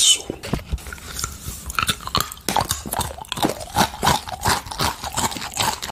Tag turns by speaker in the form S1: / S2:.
S1: soul.